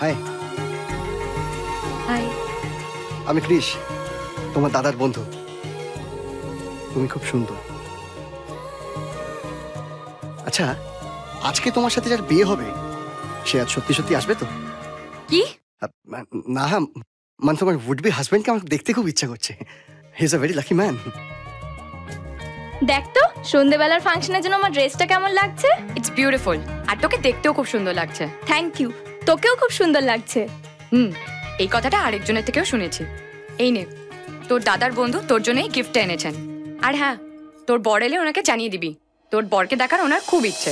High high আমি ক্রিশ তোমার দাদার বন্ধু তুমি খুব সুন্দর। আচ্ছা আজকে তোমার সাথে যার বিয়ে হবে সে আজ সত্যি সত্যি আসবে তো? কি? না মানে তোমার উড বি হাজবেন্ডকে আমার দেখতে খুব ইচ্ছা করছে। He is a very lucky man দেখ তো সন্ধেবেলার ফাংশনের জন্য আমার ড্রেসটা কেমন লাগছে? ইটস বিউটিফুল আর তোকে দেখতেও খুব সুন্দর লাগছে। থ্যাংক ইউ তোকেও খুব সুন্দর লাগছে। হুম এই কথাটা আরেকজনের থেকেও শুনেছি। এই নে তোর দাদার বন্ধু তোর জন্যই গিফটটা এনেছেন। আর হ্যাঁ তোর বর এলে ওনাকে জানিয়ে দিবি। তোর বরকে দেখার ওনার খুব ইচ্ছে।